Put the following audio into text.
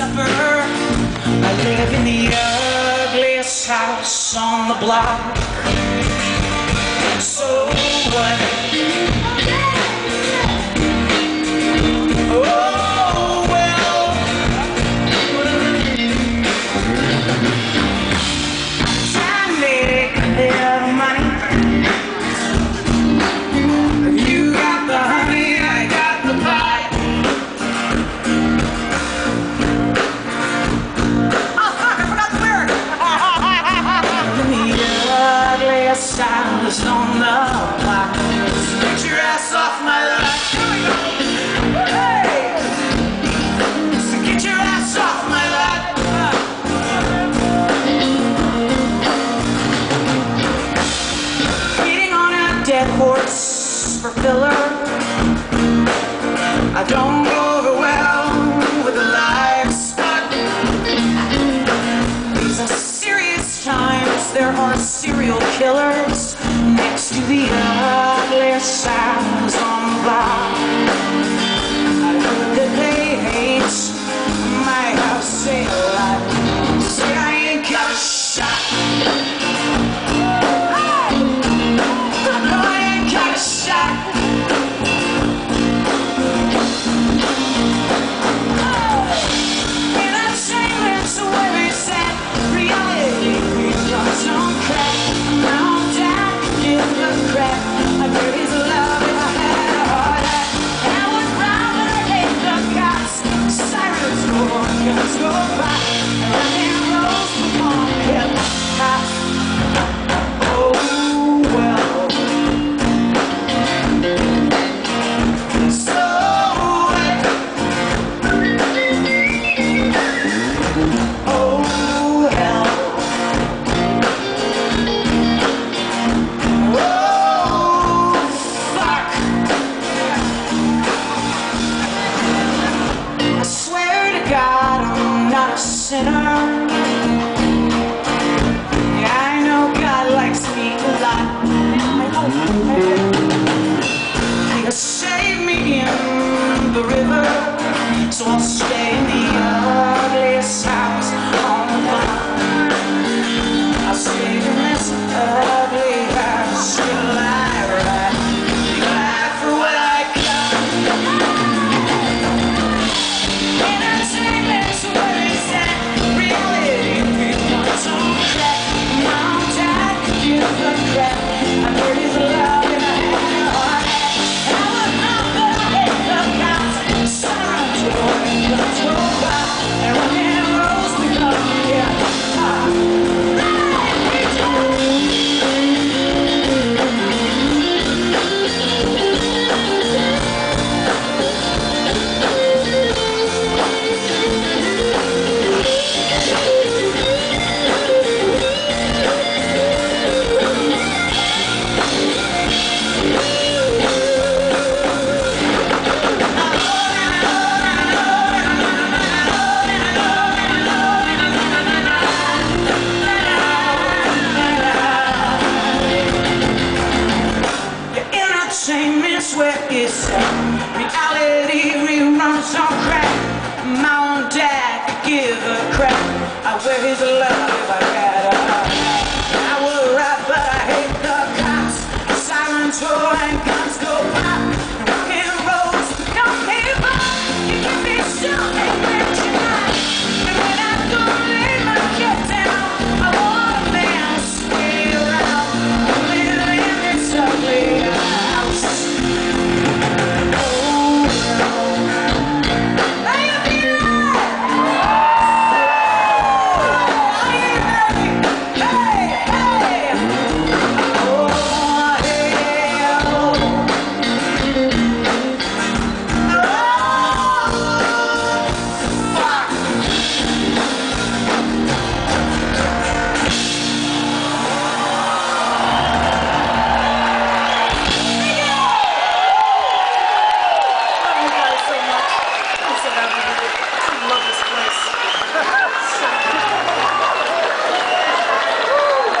I live in the ugliest house on the block. So what? sit down. this reality reruns on crack. My own dad could give a crap. I wear his love if I can.